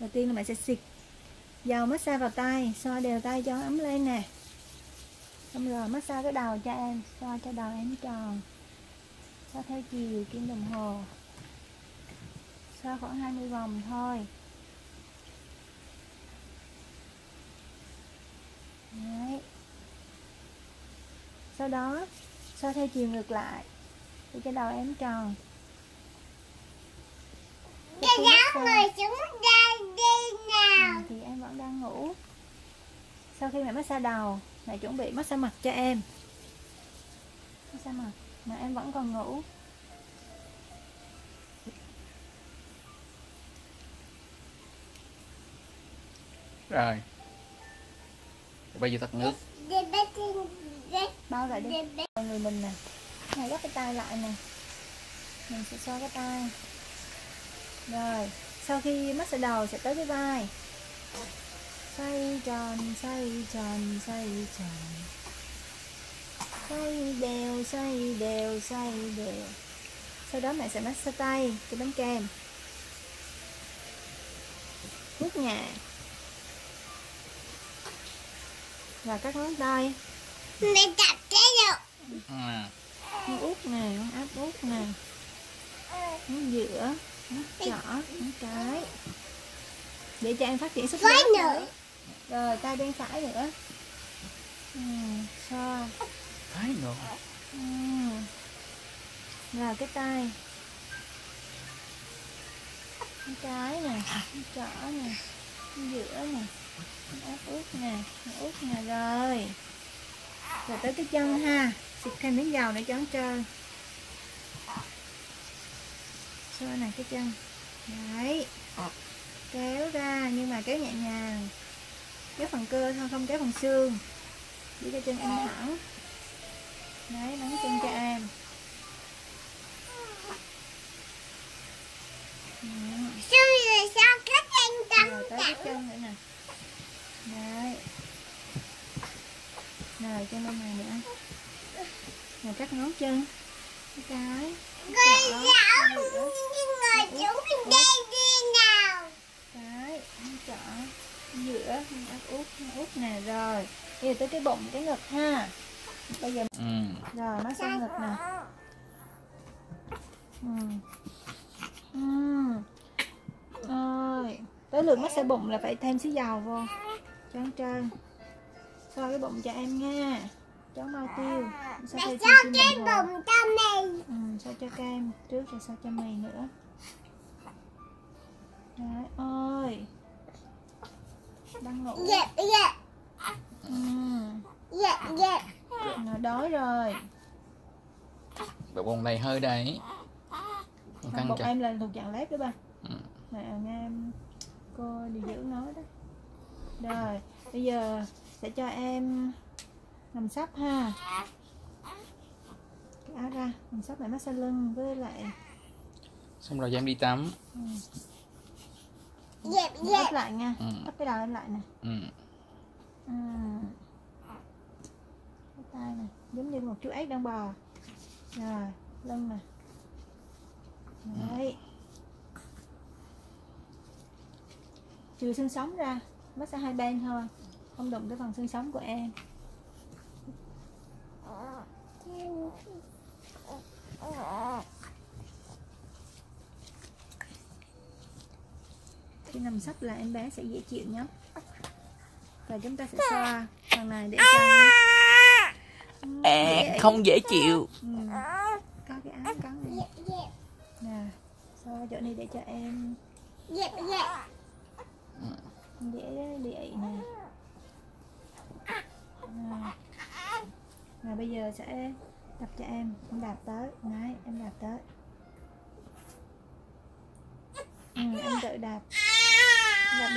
đầu tiên là mẹ sẽ xịt dầu massage vào tay, xoa đều tay cho ấm lên nè. Xong rồi massage cái đầu cho em, xoa cho đầu em tròn. Xoa theo chiều kim đồng hồ. Xoa khoảng 20 vòng thôi. Đấy. sau đó, xoa theo chiều ngược lại để cho đầu em tròn. Cái giáo người xuống đây đi nào. Thì em vẫn đang ngủ. Sau khi mẹ massage đầu mẹ chuẩn bị massage mặt cho em. Massage mặt mà em vẫn còn ngủ. Rồi. Bây giờ tắt nước. Bao lại đi. Người mình nè. Này gấp cái tay lại nè. Mình sẽ xoa cái tay rồi sau khi massage đầu sẽ tới cái vai xoay tròn xoay tròn xoay tròn. Xoay đều xoay đều xoay đều. Sau đó mẹ sẽ massage tay cái bánh kem. Vuốt nhẹ. Và các ngón tay. Mẹ tập cái đâu. ngón út nè ngón áp út nè. Ngón giữa trỏ ngón cái để cho em phát triển sức giác nữa. rồi tay bên phải nữa. Ừ, xoa thái nữa ừ. rồi cái tay. Cái nè ngón trỏ nè giữa nè áp út nè út nè rồi. Rồi tới cái chân ha. Xịt thêm miếng dầu để cho nó trơn xoa này cái chân đấy. Kéo ra nhưng mà kéo nhẹ nhàng. Kéo phần cơ thôi không kéo phần xương. Để cho chân em thẳng. Đấy nắm chân cho em. Xong rồi sao? Các rồi tăng tới cái chân nữa nè. Đấy. Rồi chân bên này nữa. Rồi cắt ngón chân. Cái cái Xuống bên đây đi nào. cái ngón trỏ giữa áp út út nè rồi bây giờ tới cái bụng cái ngực ha bây giờ ừ. rồi nó sang ngực nè ừ. Ừ. Rồi, tới lượt massage bụng là phải thêm xí dầu vô cho nó trơn xoa cái bụng cho em nha chón bao tiêu theo cho hồ bụng cho mày. ừ, xoa cho kem trước rồi xoa cho mày nữa Đấy, ơi. Đang ngủ. Dạ dạ. Ừ. dạ dạ. nó đói rồi. Bụng bụng này hơi đấy. Thằng căng bụng cho em là thuộc dạng lép đó ba. Ừ. Mẹ nghe em cô điều dưỡng nói đó. Rồi bây giờ sẽ cho em nằm sấp ha. Cái áo ra nằm sấp lại massage lưng với lại xong rồi cho em đi tắm Dạ ấp dạ. lại nha Ừ. ấp cái đầu em lại nè ừ. ừ. cái tay nè giống như một chú ếch đang bò rồi lưng nè đấy trừ xương sống ra massage hai bên thôi không đụng tới phần xương sống của em khi nằm sấp là em bé sẽ dễ chịu nhé và chúng ta sẽ xoa phần này để cho Ừ, dễ- không dễ chịu. Ừ. có cái áo cắn này Dạ dạ. nè xoa chỗ này để cho em. Dạ dễ bị ị nè. Rồi bây giờ sẽ tập cho em. Em đạp tới. Đấy em đạp tới. Ừ, em tự đạp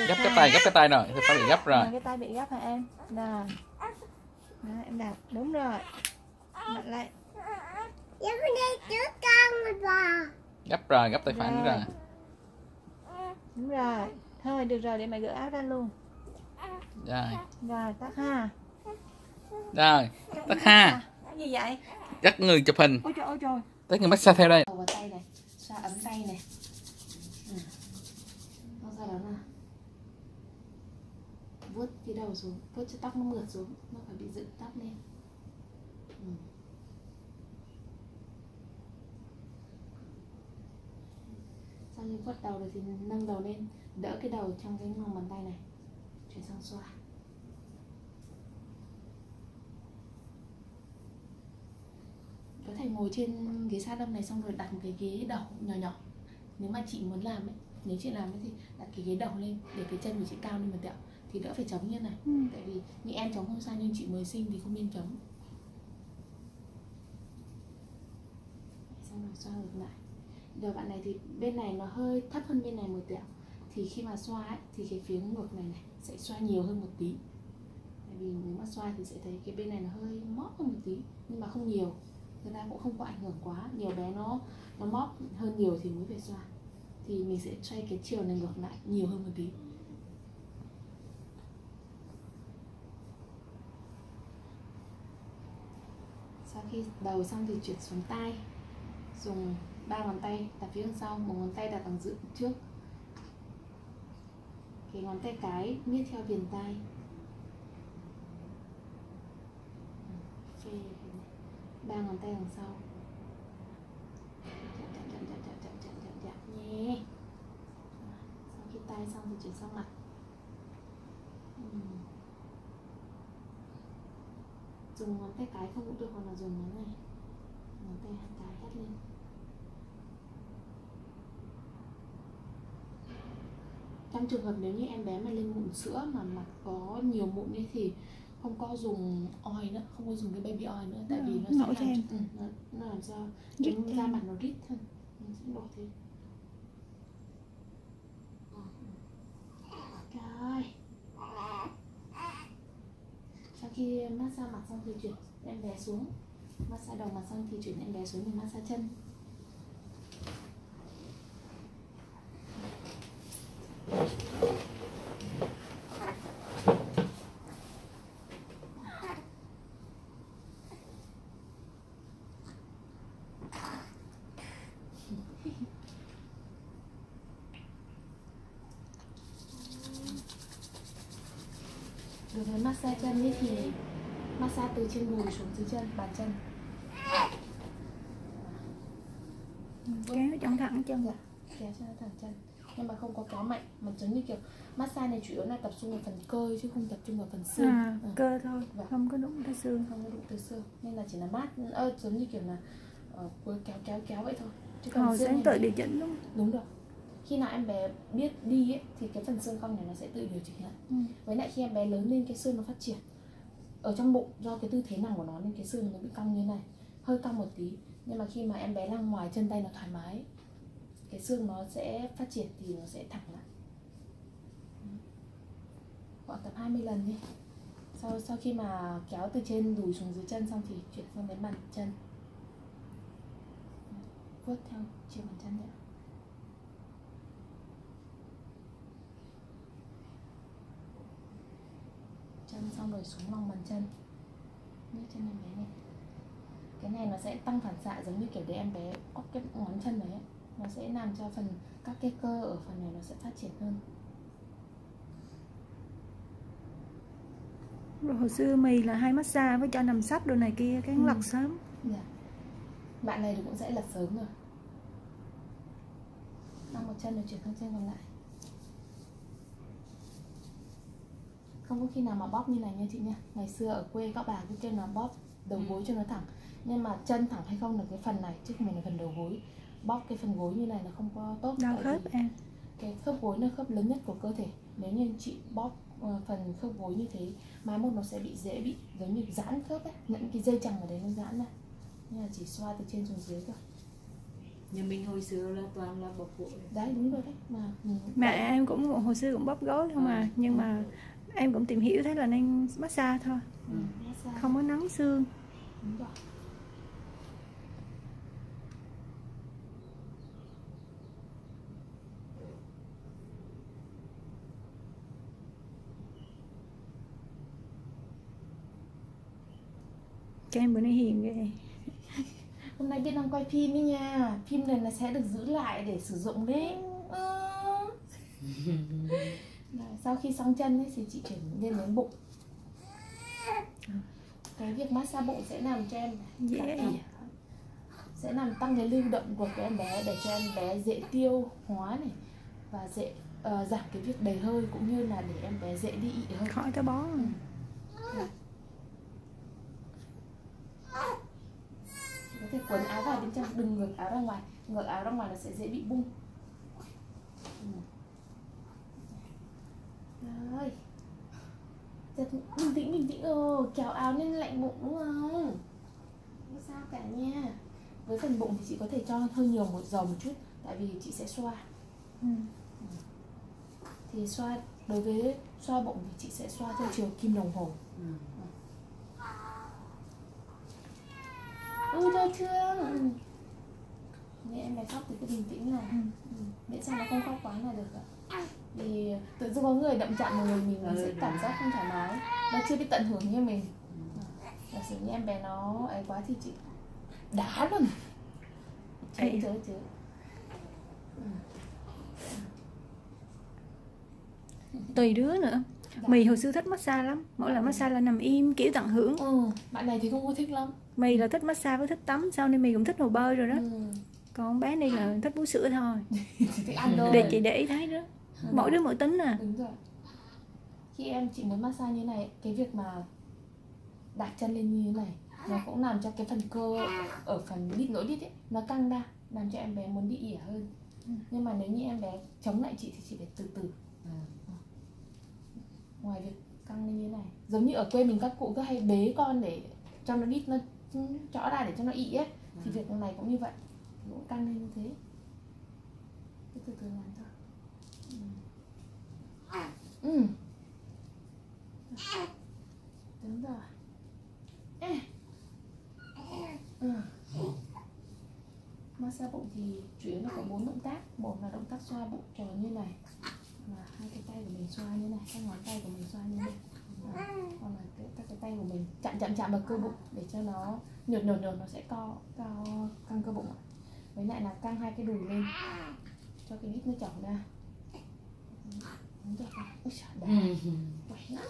gấp cái tay gấp cái tay rồi cái tay bị gấp rồi. cái tay bị gấp hả em? Rồi đó, em đạp. Đúng rồi. Mạnh lại. Gấp rồi gấp tay phải nữa Rồi. đúng rồi. Thôi được rồi để mẹ gỡ áo ra luôn. Rồi. Rồi tắt ha. Rồi tắt ha. cái gì vậy? Dắt người chụp hình. Ôi trời ôi trời. Tới người massage theo đây. Vào tay này. Xoa ấm tay này. Ừ. sau đó nè vuốt cái đầu xuống, vuốt cho tóc nó mượt xuống, nó phải bị dựng tóc lên. Ừ. sau khi vuốt đầu rồi thì nâng đầu lên, đỡ cái đầu trong cái lòng bàn tay này, chuyển sang xoa. Có thể ngồi trên ghế sa lông này xong rồi đặt một cái ghế đầu nhỏ nhỏ. Nếu mà chị muốn làm ấy, nếu chị làm ấy thì đặt cái ghế đầu lên để cái chân của chị cao lên một tẹo thì đỡ phải chống như này. Ừ. tại vì như em chống không sao nhưng chị mới sinh thì không nên chống xong rồi xoa ngược lại. Đầu bạn này thì bên này nó hơi thấp hơn bên này một tẹo. Thì khi mà xoa ấy, thì cái phía ngược này này sẽ xoa nhiều hơn một tí. Tại vì nếu mà xoa thì sẽ thấy cái bên này nó hơi móp hơn một tí nhưng mà không nhiều. Thực ra cũng không có ảnh hưởng quá. Nhiều bé nó nó móp hơn nhiều thì mới phải xoa. Thì mình sẽ xoay cái chiều này ngược lại nhiều hơn một tí sau khi đầu xong thì chuyển xuống tay dùng ba ngón tay đặt phía đằng sau một ngón tay đặt đằng giữa trước cái ngón tay cái miết theo viền tay ba ngón tay đằng sau chạm chạm chạm chạm chạm chạm chạm chạm nhé sau khi tay xong thì chuyển sang mặt dùng ngón tay cái không cũng được hoặc là dùng ngón này ngón tay cái hất lên. Trong trường hợp nếu như em bé mà lên mụn sữa mà mặt có nhiều mụn ấy thì không có dùng oil nữa không có dùng cái baby oil nữa tại vì nó sẽ làm ừ, nó, nó làm cho da mặt nó rít hơn. Nó sẽ nổi thêm rồi sau khi massage mặt xong thì chuyển em bé xuống. Massage đầu mặt xong thì chuyển em bé xuống mình massage chân đối với massage chân ấy thì massage từ trên đùi xuống dưới chân bàn chân. Kéo chân thẳng chân. Dạ kéo cho nó thẳng chân. Nhưng mà không có kéo mạnh mà giống như kiểu massage này chủ yếu là tập trung vào phần cơ chứ không tập trung vào phần xương. À, Ừ. cơ thôi Vâng. không có đúng tới xương. Không có đụng tới xương nên là chỉ là mát ơ giống như kiểu là uh, kéo kéo kéo vậy thôi. Chứ còn hồi xương này tự điều chỉnh đúng đúng rồi khi nào em bé biết đi ấy, thì cái phần xương cong này nó sẽ tự điều chỉnh lại. Ừ. với lại khi em bé lớn lên cái xương nó phát triển. Ở trong bụng do cái tư thế nằm của nó nên cái xương nó bị cong như này. Hơi cong một tí. Nhưng mà khi mà em bé đang ngoài chân tay nó thoải mái cái xương nó sẽ phát triển thì nó sẽ thẳng lại. Khoảng tập 20 lần đi. Sau sau khi mà kéo từ trên đùi xuống dưới chân xong thì chuyển sang đến bàn chân. Vuốt theo chiều bàn chân nữa chân xong rồi xuống lòng bàn chân như chân em bé này cái này nó sẽ tăng phản xạ giống như kiểu để em bé có cái ngón chân đấy ấy. nó sẽ làm cho phần các cái cơ ở phần này nó sẽ phát triển hơn rồi hồi xưa mì là hay massage với cho nằm sấp đồ này kia cái Ừ. lật sớm dạ. bạn này thì cũng sẽ lật sớm rồi nằm một chân rồi chuyển sang chân còn lại không có khi nào mà bóp như này nha chị nha. Ngày xưa ở quê các bà cứ kêu là bóp đầu gối cho nó thẳng. Nhưng mà chân thẳng hay không là cái phần này chứ phải là phần đầu gối. Bóp cái phần gối như này là không có tốt. Đau khớp à cái khớp gối là khớp lớn nhất của cơ thể. Nếu như chị bóp ờ, phần khớp gối như thế mai mốt nó sẽ bị dễ bị giống như giãn khớp ấy. Những cái dây chằng ở đấy nó giãn ra. Nên là chỉ xoa từ trên xuống dưới thôi. Nhà mình hồi xưa là toàn là bọc bộ đấy đúng rồi đấy. Mà ừ, mẹ em cũng hồi xưa cũng bóp gối không à. Ừ. nhưng mà em cũng tìm hiểu thấy là nên massage thôi. Ừ, không có nắng xương. Cho em bữa nay hiền ghê. Hôm nay biết đang quay phim ấy nha. Phim này là sẽ được giữ lại để sử dụng đấy. Ừ. Sau khi xong chân ấy, thì chị chuyển lên đến bụng cái việc massage bụng sẽ làm cho em Dễ. ỉa. sẽ làm tăng cái lưu động của cái em bé để cho em bé dễ tiêu hóa này và dễ ờ, giảm cái việc đầy hơi cũng như là để em bé dễ đi ị hơn khỏi táo bón Chị có thể quấn áo vào bên trong đừng ngược áo ra ngoài ngược áo ra ngoài là sẽ dễ bị bung Ừ. rồi Giật, bình tĩnh bình tĩnh ừ kéo áo lên lạnh bụng đúng không không sao cả nha với phần bụng thì chị có thể cho hơi nhiều một dầu một chút tại vì chị sẽ xoa ừ. thì xoa đối với xoa bụng thì chị sẽ xoa theo chiều kim đồng hồ Ừ. ui đau thương ừ. Nếu em bé khóc thì cứ bình tĩnh là Ừ. ừ. miễn sao nó không khóc quá là được ạ vì tự dưng có người động chạm vào người mình mình Ừ, sẽ đúng cảm giác không thoải mái. Nó chưa biết tận hưởng như mình. Giả sử như em bé nó ấy quá thì chị đá luôn. Chớ Ê. chớ chớ tùy đứa nữa. Mì hồi xưa thích massage lắm. Mỗi lần massage là nằm im kiểu tận hưởng. Ừ bạn này thì không có thích lắm. Mì là thích massage với thích tắm sau này mì cũng thích hồ bơi rồi đó. Ừ. còn bé này là thích bú sữa thôi. Thôi để chị để ý thấy đó Ừ. mỗi đứa mỗi tính à. Đúng rồi. Khi em chị muốn massage như này cái việc mà đặt chân lên như thế này nó cũng làm cho cái phần cơ ở phần đít lỗ đít ấy nó căng ra làm cho em bé muốn đi ỉa hơn. Nhưng mà nếu như em bé chống lại chị thì chị phải từ từ. Ừ. ngoài việc căng lên như thế này giống như ở quê mình các cụ cứ hay bế con để cho nó đít nó chõ ra để cho nó ị ấy thì việc này cũng như vậy cũng căng lên như thế. Cứ từ từ làm thôi ừ. ừ. đúng rồi ừ. massage bụng thì chủ yếu nó có bốn động tác một là động tác xoa bụng tròn như này và hai cái tay của mình xoa như này hai ngón tay của mình xoa như này hoặc là cái, các cái tay của mình chạm chạm chạm vào cơ bụng để cho nó nhột nhột nhột nó sẽ co co căng cơ bụng với lại là căng hai cái đùi lên cho cái đít nó chỏng ra đúng rồi Ui trời, đá Ừ. quẩy lắm.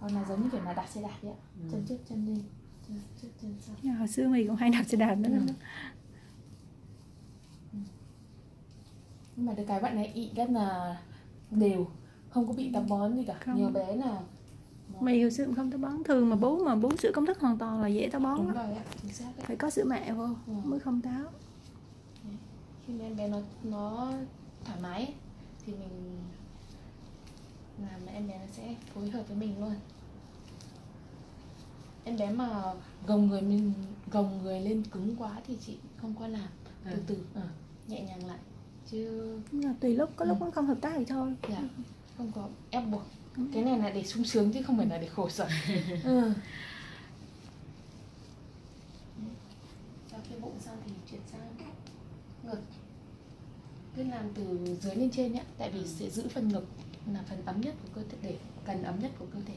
Hoặc là giống như kiểu là đạp xe đạp vậy ạ. Chân trước chân lên chân trước chân sau. Nhưng hồi xưa mì cũng hay đạp xe đạp nữa. Ừ. đó. nhưng mà được cái bạn này ị rất là đều không có bị táo bón gì cả. Không. nhiều bé là mì hồi xưa cũng không táo bón. Thường mà bú mà bú sữa công thức hoàn toàn là dễ táo bón đúng lắm. rồi chính xác đấy. Phải có sữa mẹ vô Ừ. mới không táo. Khi mà em bé nó nó thoải mái ấy, thì mình làm là em bé nó sẽ phối hợp với mình luôn. Em bé mà gồng người mình gồng người lên cứng quá thì chị không có làm. Từ Ừ. từ ờ, nhẹ nhàng lại. Chứ mà tùy lúc có lúc nó không hợp tác thì thôi. Dạ không có ép buộc. Cái này là để sung sướng chứ không phải là để khổ sở. Ừ. sau khi bụng xong thì chuyển sang ngực cứ làm từ dưới lên trên nhé tại vì sẽ giữ phần ngực là phần ấm nhất của cơ thể để cần ấm nhất của cơ thể.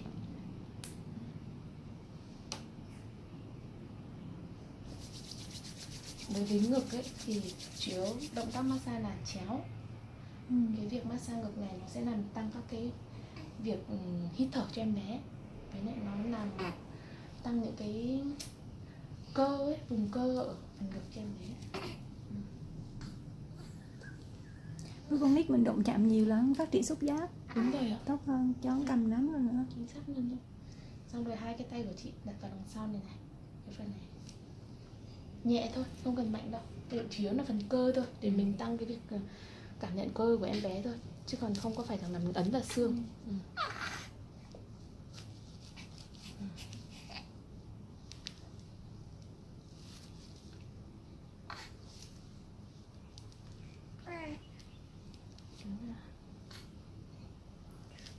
Đối với ngực ấy thì chủ yếu động tác massage là chéo. Ừ. cái việc massage ngực này nó sẽ làm tăng các cái việc ừ, hít thở cho em bé. Với lại nó làm tăng những cái cơ ấy vùng cơ ở phần ngực cho em bé với con nít mình đụng chạm nhiều là nó phát triển xúc giác đúng rồi ạ. Tốt hơn cho nó cầm nắm rồi nữa. Chính xác luôn luôn xong rồi hai cái tay của chị đặt vào đằng sau này này cái phần này. Nhẹ thôi không cần mạnh đâu. Cái chủ yếu là phần cơ thôi để mình tăng cái việc ờ, cảm nhận cơ của em bé thôi. Chứ còn không có phải thằng nào mình ấn vào xương. Ừ.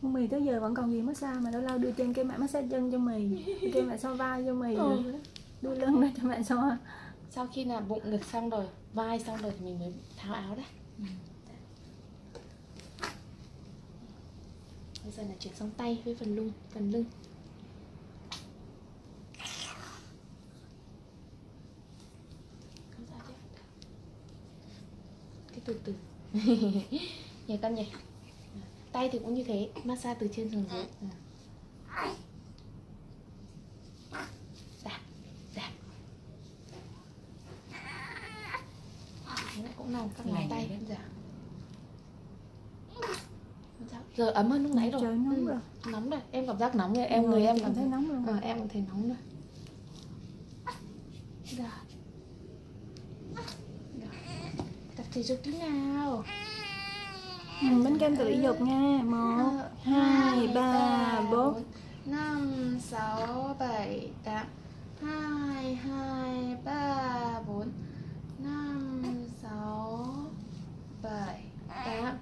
con mì tới giờ vẫn còn gì massage mà lâu lâu đưa trên cái mẹ massage chân cho đưa trên mẹ xoa vai cho mì Ừ. đưa lưng ra cho mẹ xoa sau khi là bụng ngực xong rồi vai xong rồi thì mình mới tháo áo đấy bây giờ là chuyển sang tay với phần lưng phần lưng. Cái từ từ. Nhảy con nhảy tay thì cũng như thế massage từ trên xuống dưới. Ừ. đạp đạp Thế lại cũng nằm các ngón tay. dạ. Giờ ấm hơn lúc nãy rồi. Trời nóng Ừ, rồi. nóng rồi. Em cảm giác nóng rồi. Em người em cảm thấy nóng luôn Ờ, em cũng thấy nóng rồi. Rồi Rồi. Tập thể dục tí nào ừ, bánh kem tự dục nha. Một hai ba bốn. Năm sáu bảy tám. Hai hai ba bốn. Năm sáu bảy tám.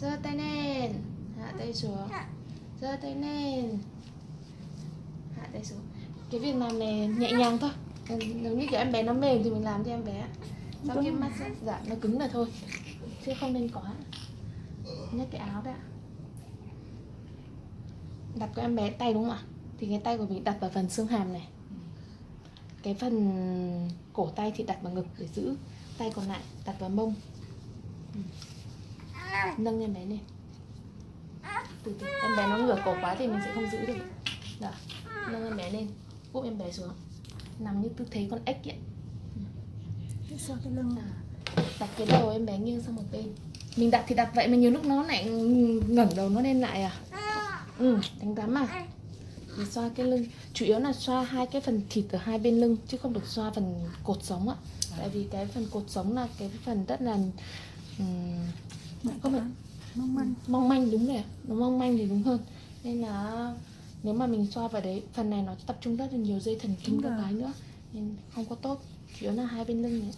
Giơ tay lên. Hạ tay xuống. Giơ tay lên. Hạ tay xuống. Cái việc làm này nhẹ nhàng thôi. Giống như kiểu em bé nó mềm thì mình làm cho em bé. Sau khi massage dạ nó cứng là thôi. Chứ không nên quá nhấc cái áo đã đặt cho em bé tay đúng không ạ? Thì cái tay của mình đặt vào phần xương hàm này. Cái phần cổ tay thì đặt vào ngực để giữ. Tay còn lại đặt vào mông. Nâng em bé lên. Từ từ em bé nó ngửa cổ quá thì mình sẽ không giữ được. Đó nâng em bé lên. Úp em bé xuống. Nằm như tư thế con ếch vậy sau cái lưng? Đặt cái đầu em bé nghiêng sang một bên mình đặt thì đặt vậy mà nhiều lúc nó lại ngẩng đầu nó lên lại à? Ừ đánh rắm à mình xoa cái lưng. Chủ yếu là xoa hai cái phần thịt ở hai bên lưng chứ không được xoa phần cột sống ạ. Tại vì cái phần cột sống là cái phần rất là um, có phải mong manh. Mong manh đúng rồi nó mong manh thì đúng hơn. Nên là nếu mà mình xoa vào đấy phần này nó tập trung rất là nhiều dây thần kinh rồi. cái nữa nên không có tốt. Chủ yếu là hai bên lưng này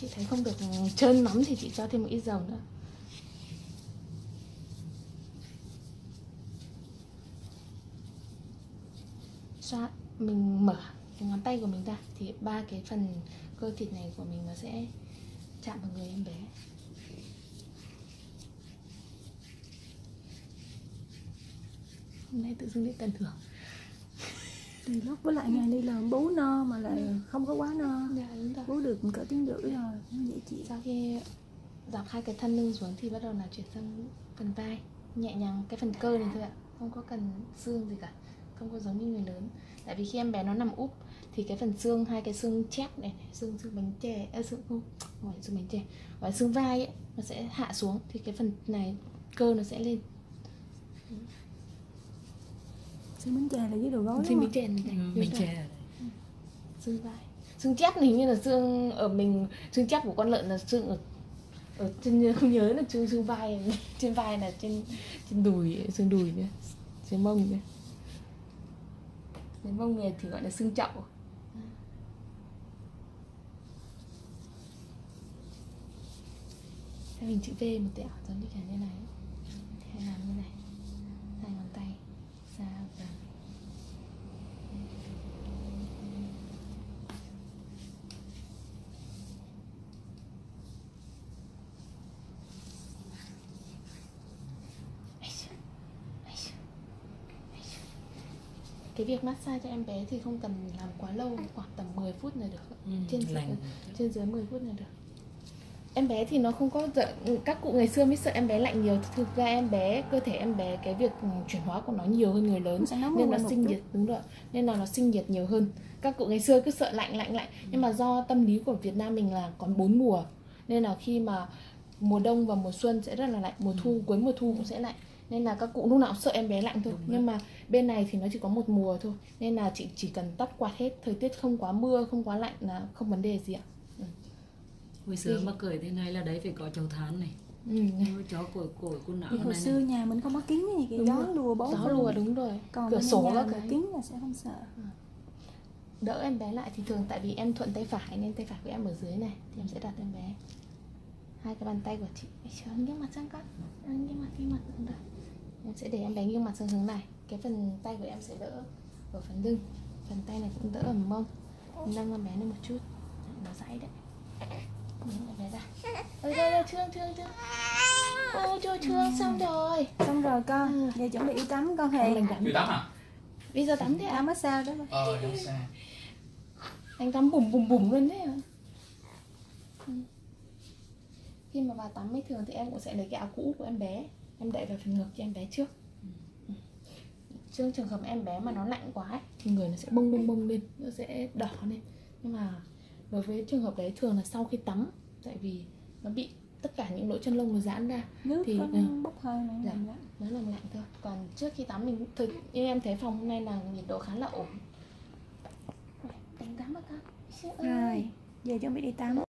chị thấy không được trơn lắm thì chị cho thêm một ít dầu nữa. Xoa mình mở cái ngón tay của mình ra thì ba cái phần cơ thịt này của mình nó sẽ chạm vào người em bé. Hôm nay tự dưng lại tận hưởng từ lúc với lại ngày đi làm bú no mà lại không có quá no. Dạ đúng rồi. Bú được cỡ tiếng rưỡi rồi dễ chịu. Sau khi dọc hai cái thân lưng xuống thì bắt đầu là chuyển sang phần vai. Nhẹ nhàng cái phần cơ này thôi ạ. Không có cần xương gì cả không có giống như người lớn. Tại vì khi em bé nó nằm úp thì cái phần xương hai cái xương chép này, xương xương bánh chè à, xương không phải xương bánh chè là xương vai ấy nó sẽ hạ xuống thì cái phần này cơ nó sẽ lên xương bánh chè là dưới đầu gối xương bánh chè này, chè xương vai. Xương chép này hình như là xương ở mình xương chép của con lợn là xương ở ở trên không nhớ là xương xương vai trên vai là trên trên đùi xương đùi nữa trên mông nữa trên mông này thì gọi là xương chậu. Thế mình chữ V một tẹo giống như kiểu như này. Hay làm như này ra và cái việc massage cho em bé thì không cần làm quá lâu khoảng tầm 10 phút là được. Ừ, trên dưới, trên dưới 10 phút là được em bé thì nó không có giận các cụ ngày xưa mới sợ em bé lạnh nhiều. Thực ra em bé cơ thể em bé cái việc ừ, chuyển hóa của nó nhiều hơn người lớn Nó nên nó sinh nhiệt đúng rồi nên là nó sinh nhiệt nhiều hơn. Các cụ ngày xưa cứ sợ lạnh lạnh lạnh. Nhưng mà do tâm lý của Việt Nam mình là có bốn mùa nên là khi mà mùa đông và mùa xuân sẽ rất là lạnh mùa thu cuối mùa thu cũng sẽ lạnh. Nên là các cụ lúc nào cũng sợ em bé lạnh thôi. Đúng nhưng mà bên này thì nó chỉ có một mùa thôi. Nên là chị chỉ cần tắt quạt hết thời tiết không quá mưa không quá lạnh là không vấn đề gì ạ hồi xưa mà cười thế này là đấy phải có chậu than này. Ừ. Chó củi củi của não hồi xưa này. nhà mình không có kính gì kìa gió lùa bóng gió lùa đúng rồi. Còn cửa sổ mà cái. kính là sẽ không sợ. Đỡ em bé lại thì thường tại vì em thuận tay phải nên tay phải của em ở dưới này thì em sẽ đặt em bé hai cái bàn tay của chị. Trời, nghiêng mặt sang con. Ấn nghiêng mặt nghiêng mặt. Hướng đây em sẽ để em bé nghiêng mặt sang hướng này. Cái phần tay của em sẽ đỡ ở phần lưng. Phần tay này cũng đỡ ở mông. Nâng em bé lên một chút. Nó dãy đấy bé ra ôi ra thương thương trương ô cho thương xong rồi xong rồi con giờ chuẩn bị đi tắm con hề mình tắm. À bây giờ tắm. Thế à mới sao đó ờ anh tắm bùm bùm bùm lên đấy. À khi mà vào tắm ấy thường thì em cũng sẽ lấy cái áo cũ của em bé. Em đậy vào phần ngực cho em bé trước. Trong trường hợp em bé mà nó lạnh quá ấy, thì người nó sẽ bông bông bông lên. Nó sẽ đỏ lên. Nhưng mà đối với trường hợp đấy thường là sau khi tắm tại vì nó bị tất cả những lỗ chân lông nó giãn ra nước Thì, có ừ. bốc hơi nữa Dạ. làm lạnh nó làm lạnh thôi còn trước khi tắm mình thực như em thấy phòng hôm nay là nhiệt độ khá là ổn đánh tắm ơi. rồi giờ chuẩn bị đi tắm